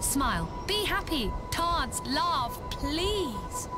Smile. Be happy. Dance. Laugh. Please.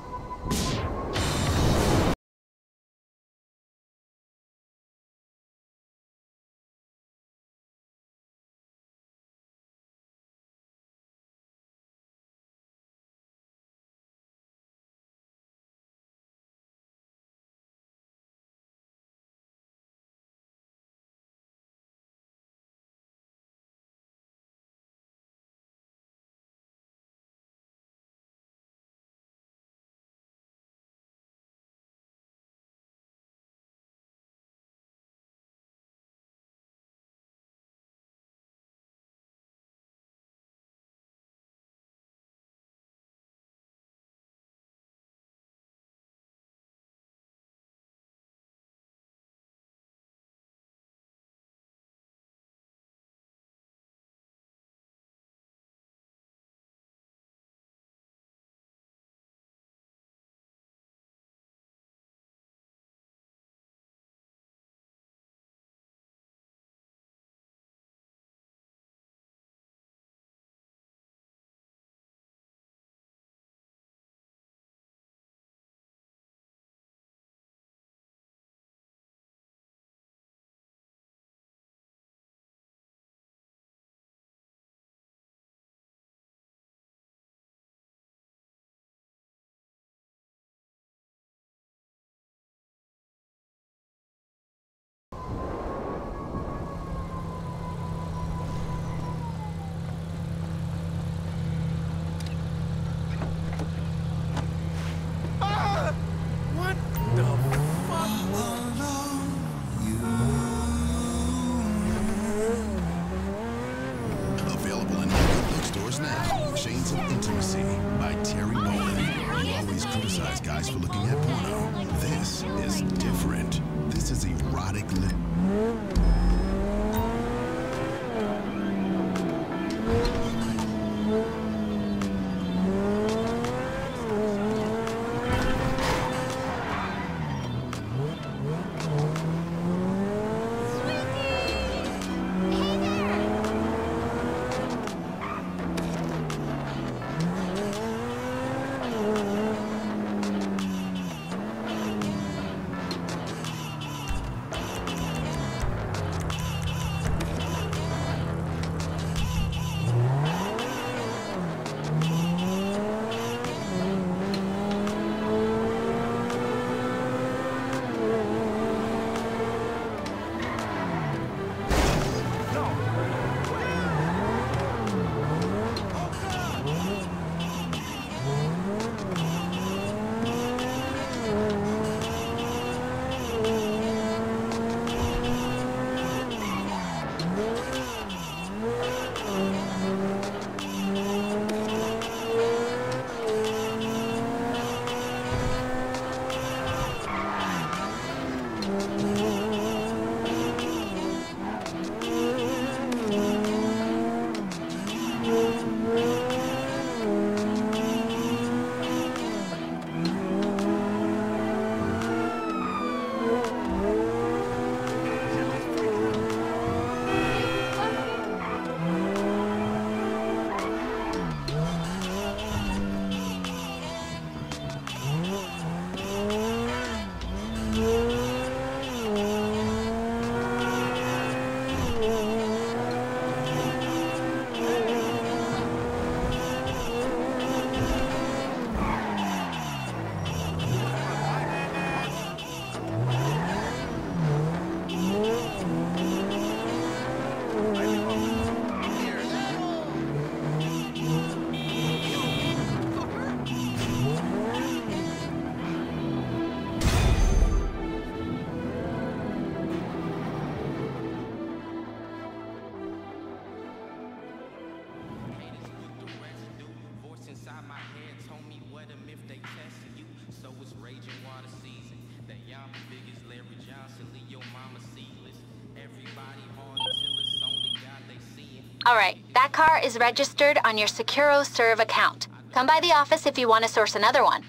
All right, that car is registered on your SecuroServe account. Come by the office if you want to source another one.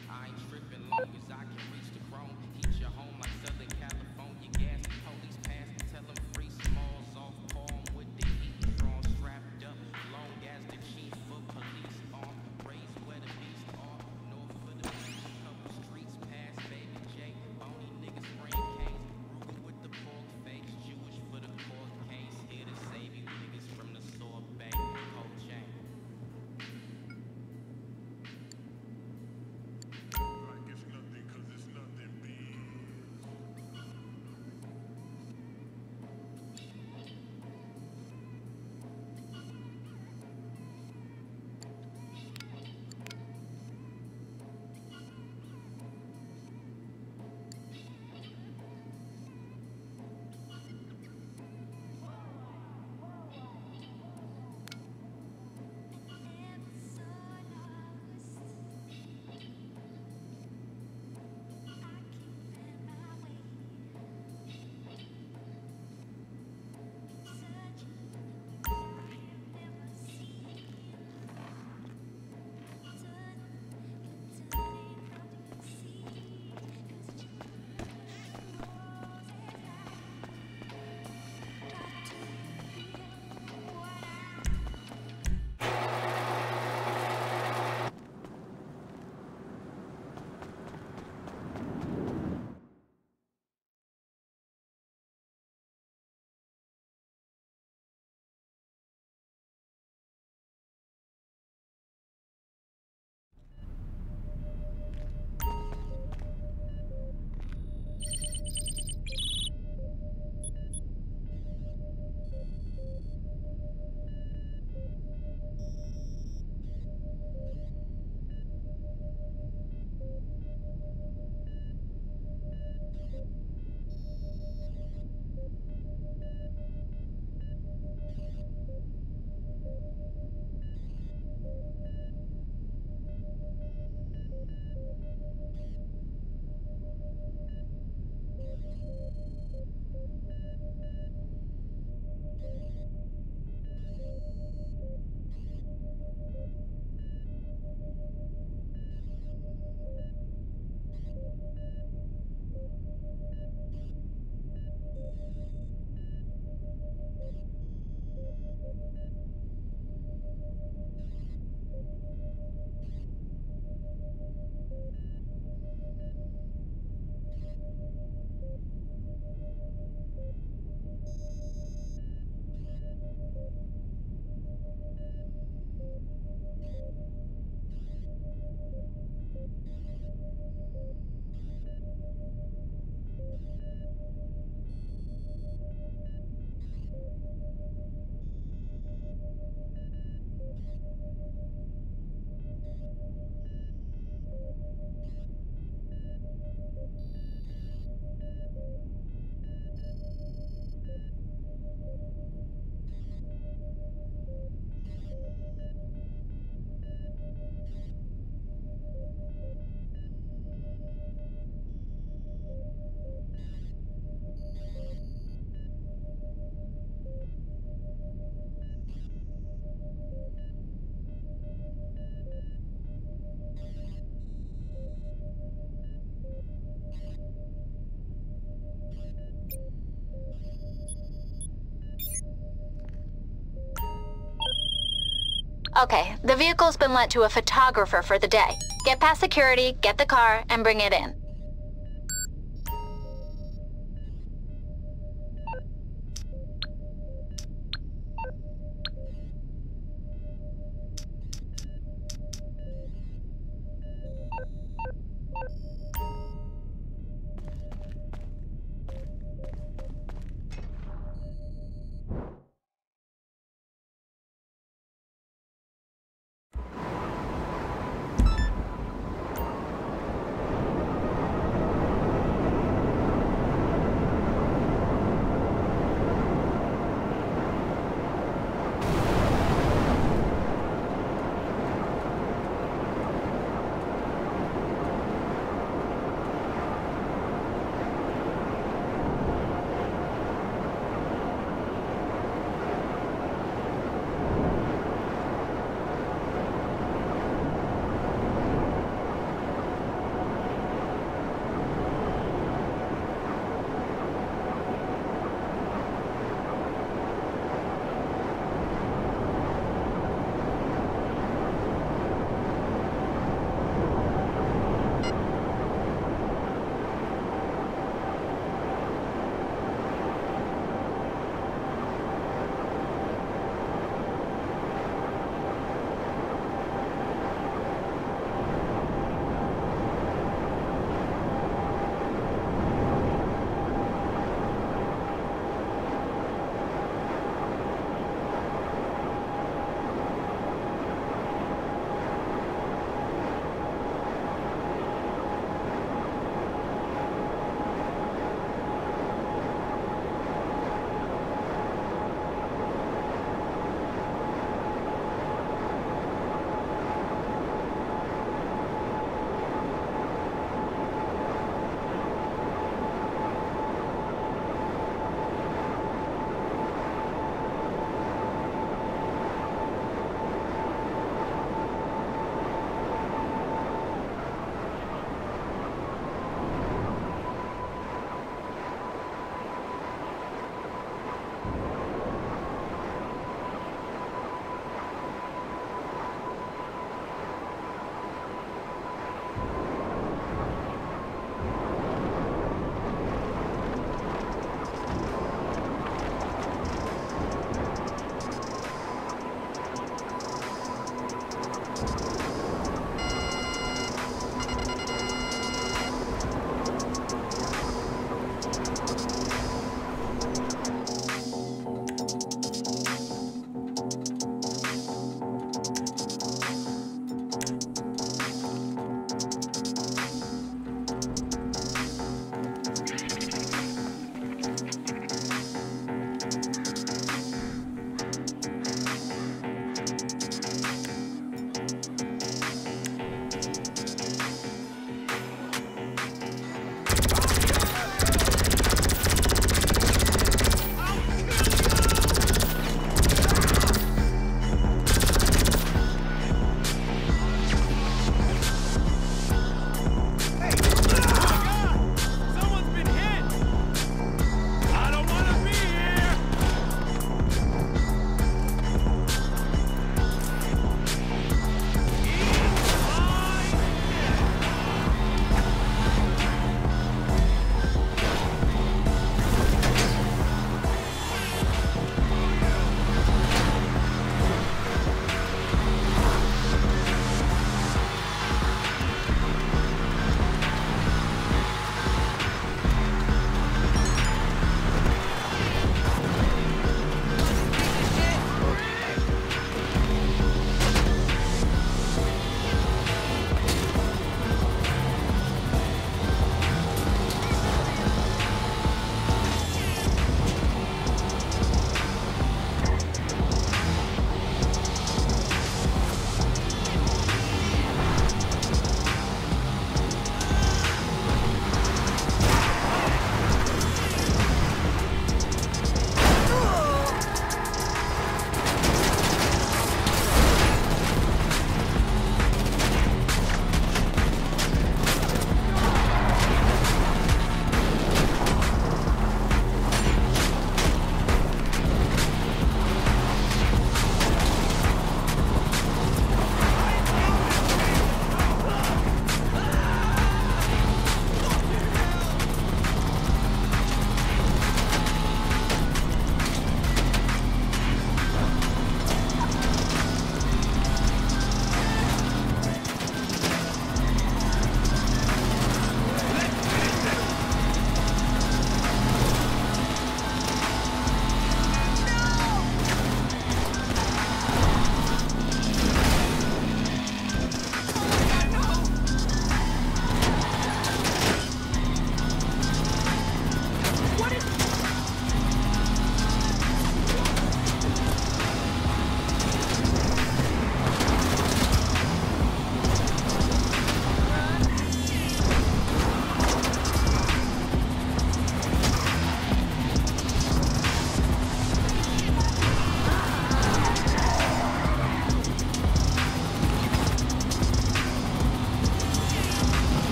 Okay, the vehicle's been lent to a photographer for the day. Get past security, get the car, and bring it in.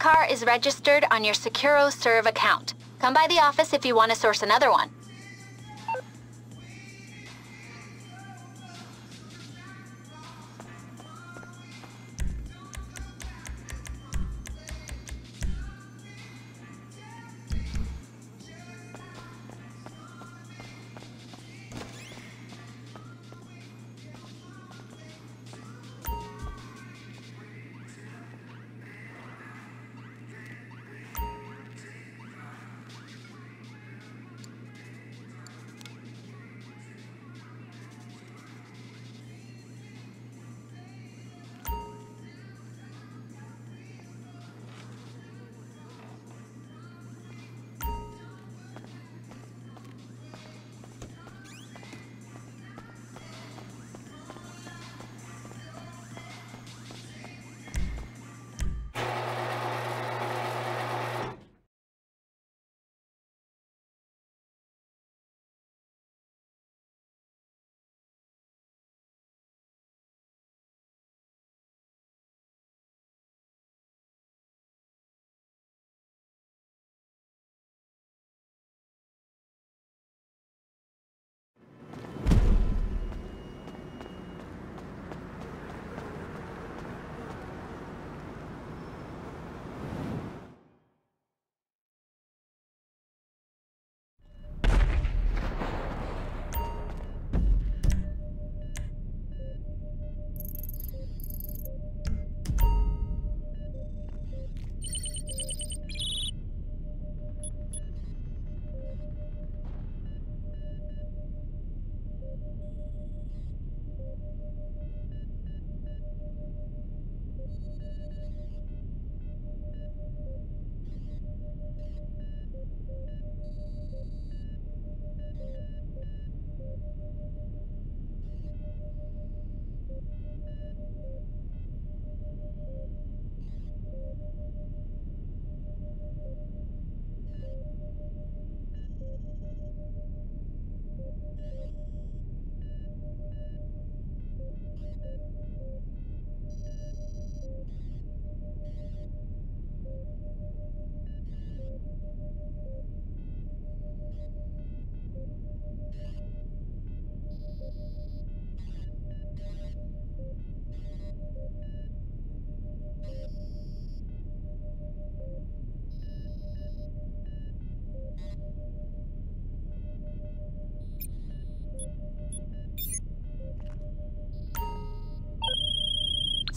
Car is registered on your SecuroServe account. Come by the office if you want to source another one.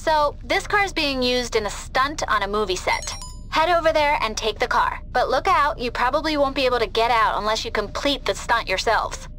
So, this car is being used in a stunt on a movie set. Head over there and take the car. But look out, you probably won't be able to get out unless you complete the stunt yourselves.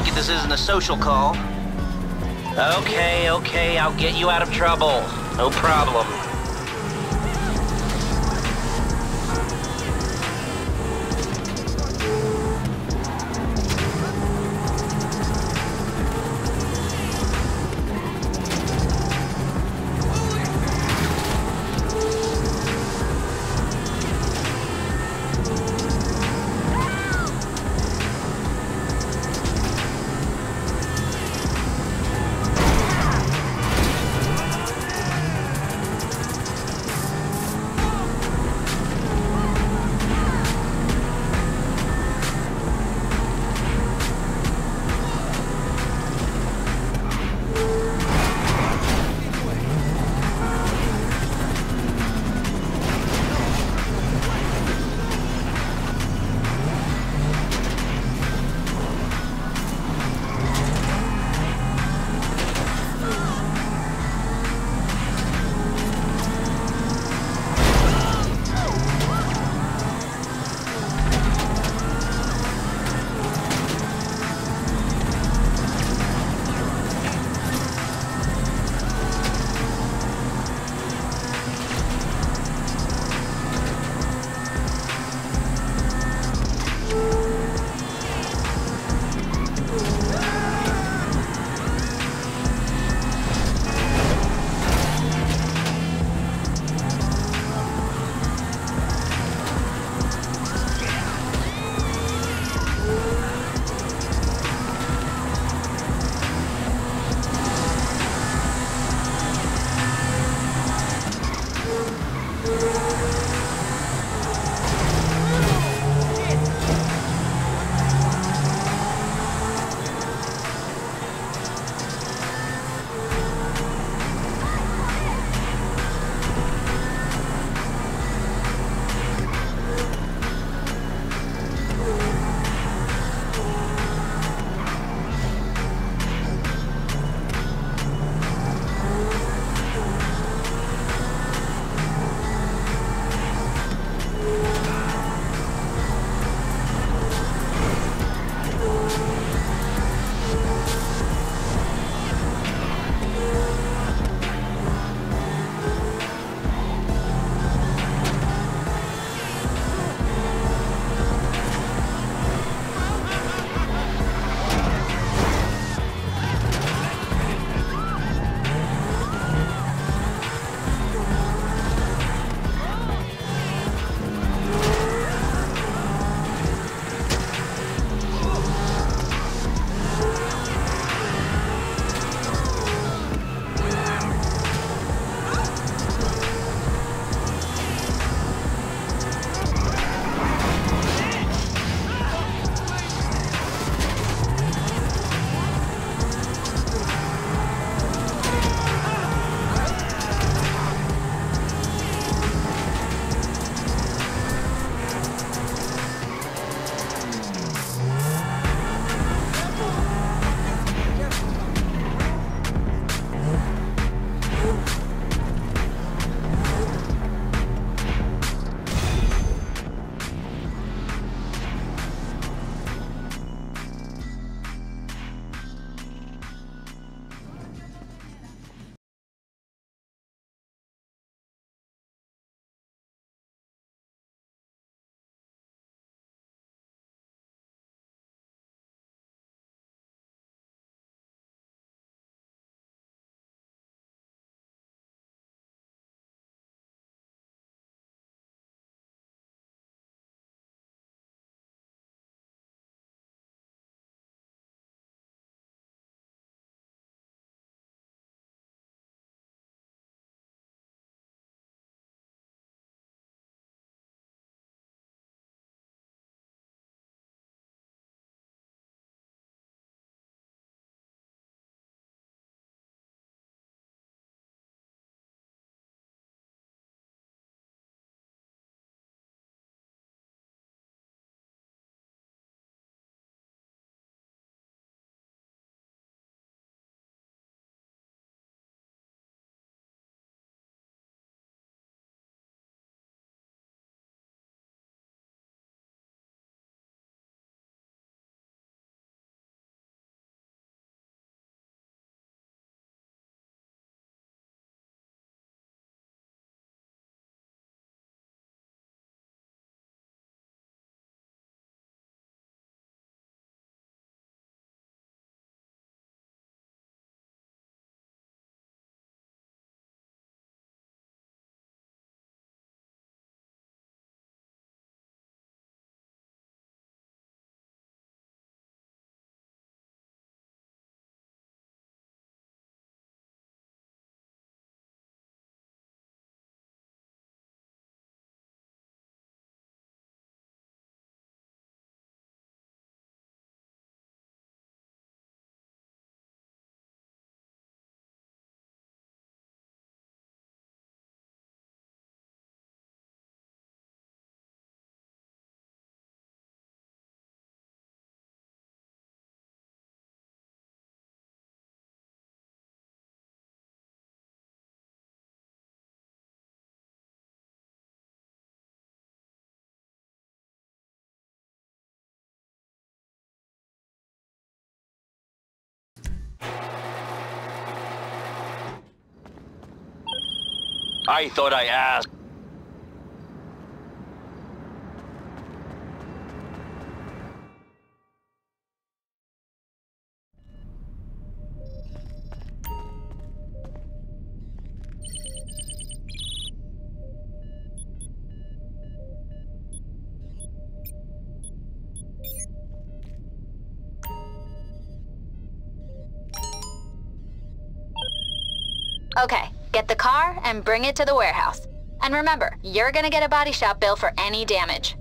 Take it this isn't a social call? Okay, okay, I'll get you out of trouble. No problem. I thought I asked. Okay, get the car and bring it to the warehouse. And remember, you're gonna get a body shop bill for any damage.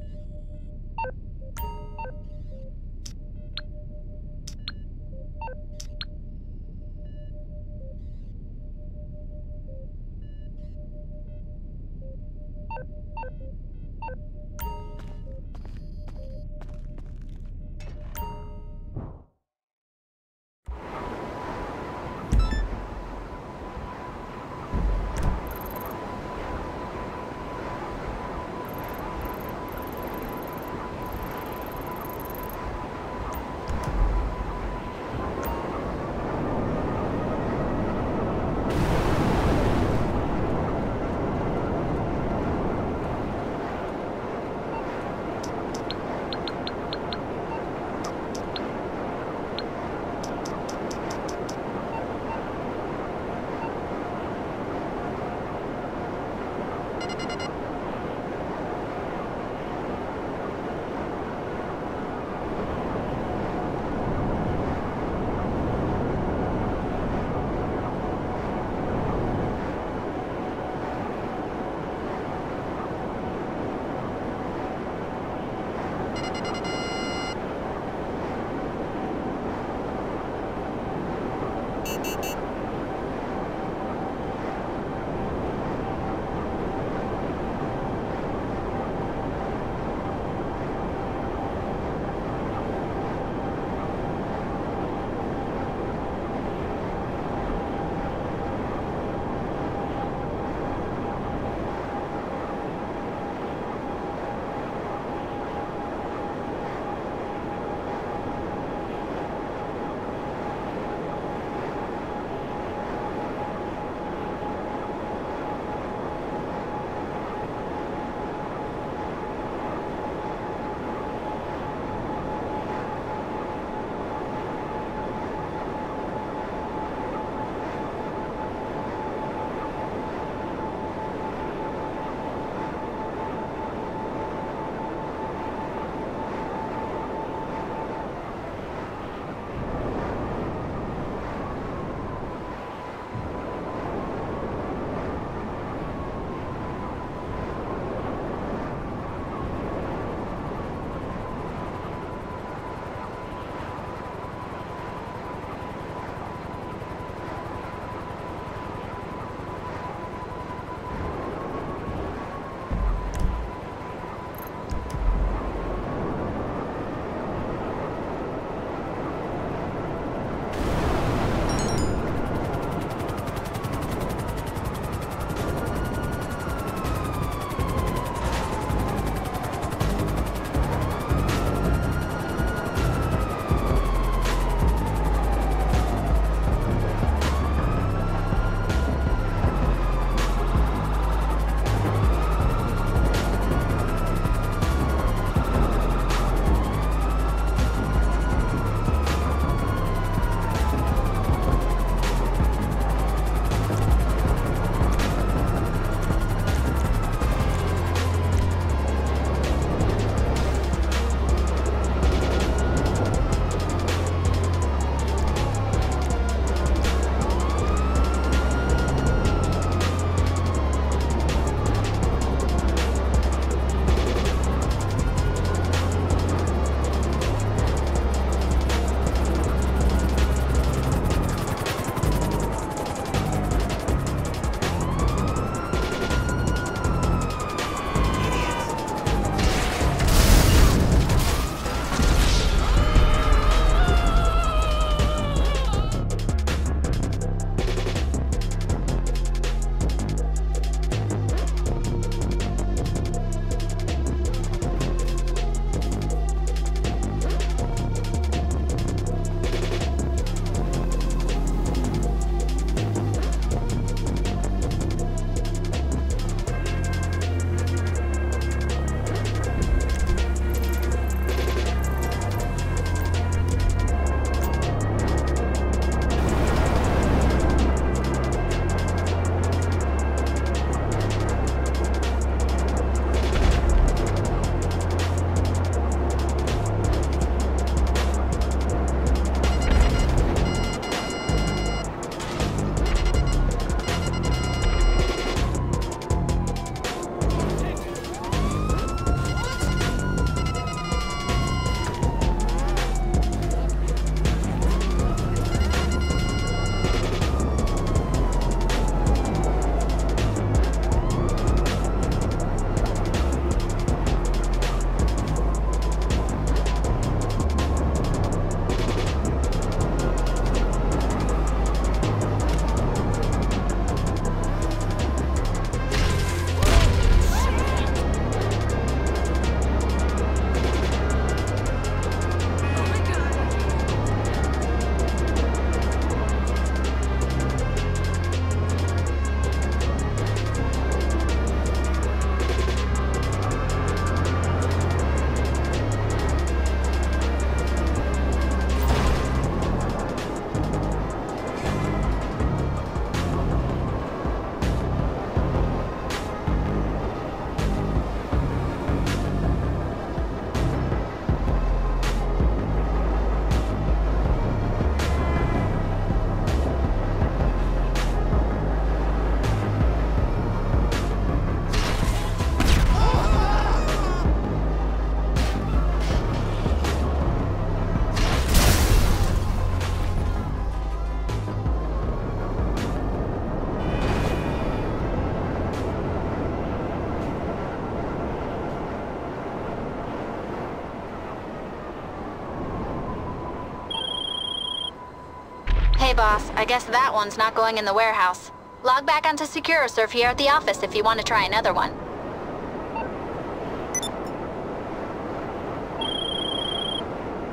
I guess that one's not going in the warehouse. Log back onto SecuroServe here at the office if you want to try another one.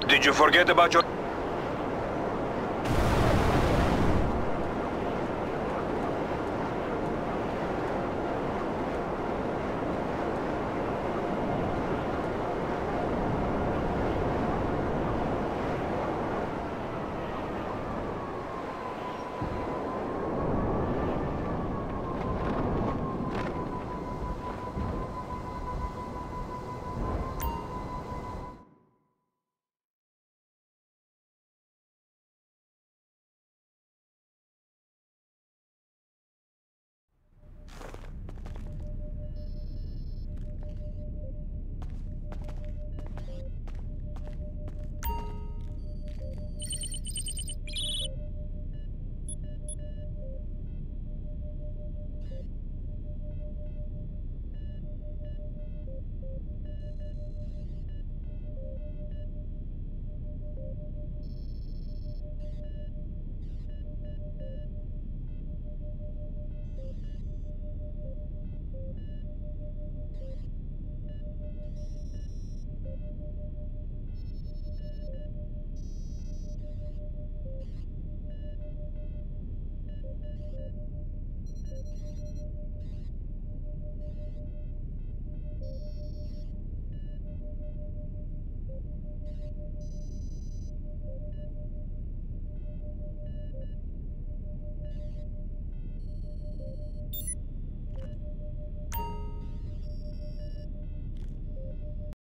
Did you forget about your...